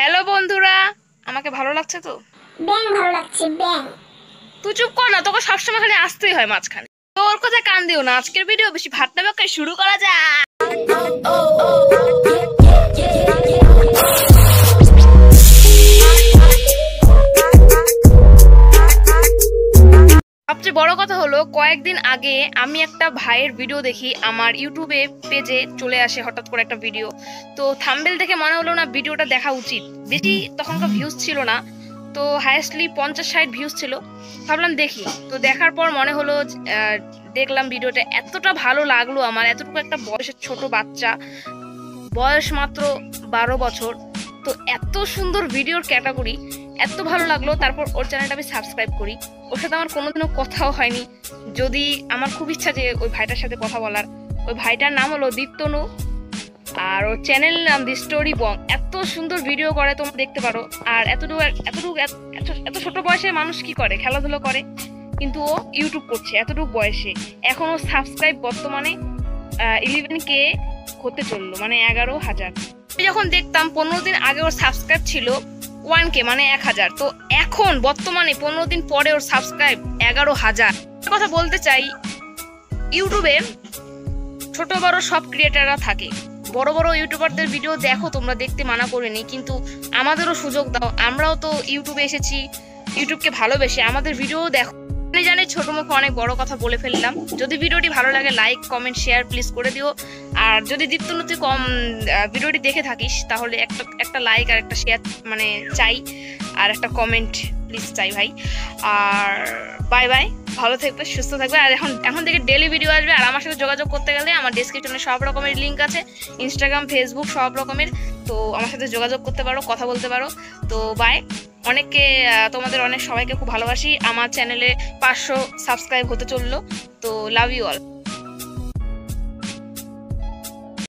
Hello বন্ধুরা আমাকে ভালো লাগছে তো ব্যাং ভালো লাগছে ব্যাং তুই চুপ কর না তোকে সবসময় খালি আসতেই হয় মাঝখানে তোর কথা কান দিও না আজকের ভিডিও বেশি ভাট না শুরু করা যাক সবচেয়ে বড় কথা হলো, কয়েকদিন আগে আমি একটা ভাইয়ের ভিডিও দেখি, আমার ইউটিউবে পেজে চলে আসে হঠাৎ করে একটা ভিডিও তো থাম্বেল দেখে মনে হলো না ভিডিওটা দেখা উচিত। বেশি তখনকার ভিউজ ছিল না, তো হায়েস্টলি পঞ্চাশ ষাট ভিউজ ছিল। ভাবলাম দেখি। তো দেখার পর মনে হলো দেখলাম ভিডিওটা এতটা ভালো লাগল আমার, এতটুকু একটা বয়সের ছোট বাচ্চা, বয়স মাত্র বারো বছর। তো এত সুন্দর ভিডিওর ক্যাটাগরি এত ভালো লাগল, তারপর ওর চ্যানেলটা আমি সাবস্ক্রাইব করি। ওর সাথে আমার কোনোদিনও কথাও হয়নি। যদি আমার খুব ইচ্ছা যে ওই ভাইটার সাথে কথা বলার, ওই ভাইটার নাম হলো দীপ্তনু। আর ওর চ্যানেল নাম দি স্টোরি বং এত সুন্দর ভিডিও করে তোমরা দেখতে পারো। আর এতটুকু এতটুকু, এত- ছোট বয়সে মানুষ কি করে? খেলাধুলো করে। কিন্তু ও ইউটিউব করছে এতটুকু বয়সে। এখন ও সাবস্ক্রাইব বর্তমানে ইলেভেন কে হতে চলল মানে এগারো হাজার। যখন দেখতাম, পনেরো দিন আগে ওর সাবস্ক্রাইব ছিল ওয়ান কে মানে এক হাজার। তো এখন, বর্তমানে, পনেরো দিন পরে ওর সাবস্ক্রাইব এগারো হাজার। কথা বলতে চাই, ইউটিউবে ছোট বড় সব ক্রিয়েটাররা থাকে। বড় বড় ইউটিউবারদের ভিডিও দেখো, তোমরা দেখতে মানা করিনি কিন্তু আমাদেরও সুযোগ দাও। আমরাও তো ইউটিউবে এসেছি, ইউটিউবকে ভালোবেসে। আমাদের ভিডিও দেখো। আমি জানি ছোট মুখে অনেক বড় কথা বলে ফেললাম। যদি ভিডিওটি ভালো লাগে লাইক কমেন্ট শেয়ার প্লিজ করে দিও। আর যদি দীপ্তনতি কম ভিডিওটি দেখে থাকিস, তাহলে একটা একটা লাইক আর একটা শেয়ার মানে চাই। আর একটা কমেন্ট প্লিজ চাই ভাই। আর বাই বাই ভালো থাকবে, সুস্থ থাকবে। আর এখন এখন থেকে ডেলি ভিডিও আসবে। আর আমার সাথে যোগাযোগ করতে গেলে আমার ডিসক্রিপশনে সব রকমের লিঙ্ক আছে। ইনস্টাগ্রাম ফেসবুক সব রকমের। তো আমার সাথে যোগাযোগ করতে পারো, কথা বলতে পারো। তো বাই অনেককে তোমাদের অনেক সবাইকে খুব ভালোবাসি। আমার চ্যানেলে পাঁচশো সাবস্ক্রাইব হতে চলল। তো লাভ ইউ অল